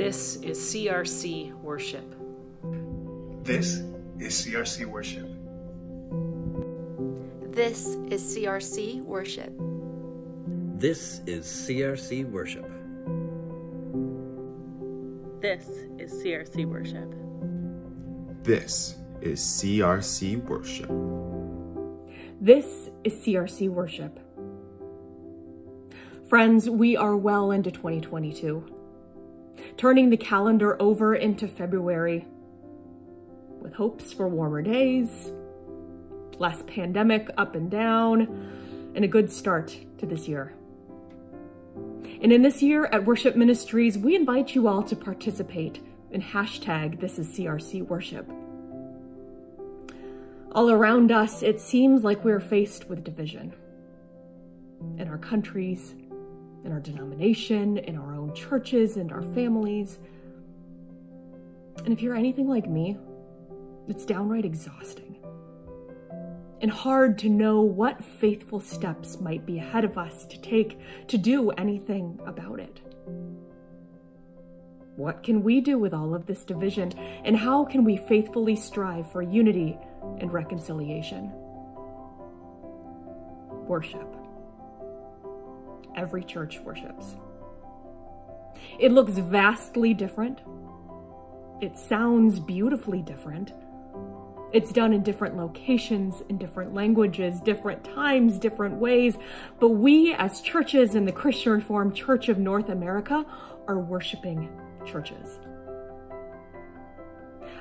This is CRC Worship. This is CRC Worship. This is CRC Worship. This is CRC Worship. This is CRC Worship. This is CRC Worship. This is CRC Worship. Friends, we are well into 2022. Turning the calendar over into February with hopes for warmer days, less pandemic up and down, and a good start to this year. And in this year at Worship Ministries, we invite you all to participate in hashtag This is CRC Worship. All around us, it seems like we're faced with division. In our countries, in our denomination, in our own churches, and our families. And if you're anything like me, it's downright exhausting. And hard to know what faithful steps might be ahead of us to take to do anything about it. What can we do with all of this division, and how can we faithfully strive for unity and reconciliation? Worship. Every church worships. It looks vastly different. It sounds beautifully different. It's done in different locations, in different languages, different times, different ways. But we, as churches in the Christian Reformed Church of North America, are worshiping churches.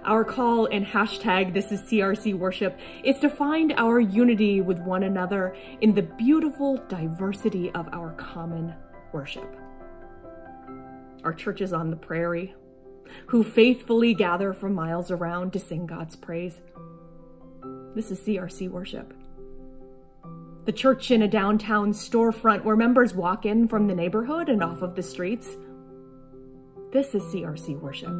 Our call in hashtag this is CRC worship is to find our unity with one another in the beautiful diversity of our common worship. Our churches on the prairie, who faithfully gather from miles around to sing God's praise. This is CRC worship. The church in a downtown storefront where members walk in from the neighborhood and off of the streets. This is CRC worship.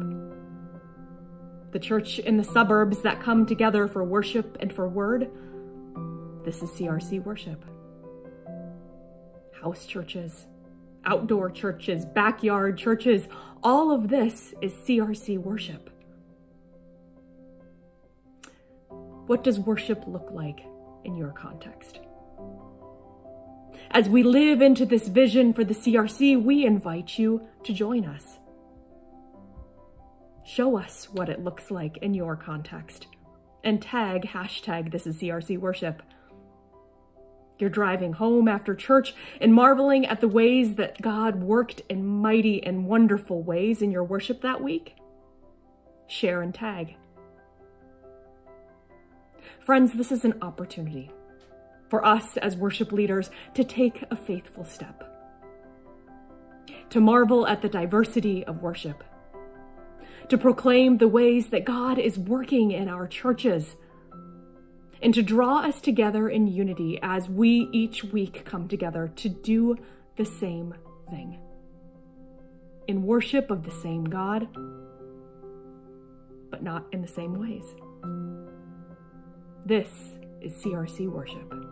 The church in the suburbs that come together for worship and for word. This is CRC worship. House churches, outdoor churches, backyard churches, all of this is CRC worship. What does worship look like in your context? As we live into this vision for the CRC, we invite you to join us. Show us what it looks like in your context and tag hashtag this is CRC worship. You're driving home after church and marveling at the ways that God worked in mighty and wonderful ways in your worship that week? Share and tag. Friends, this is an opportunity for us as worship leaders to take a faithful step, to marvel at the diversity of worship, to proclaim the ways that God is working in our churches, and to draw us together in unity as we each week come together to do the same thing. In worship of the same God, but not in the same ways. This is CRC worship.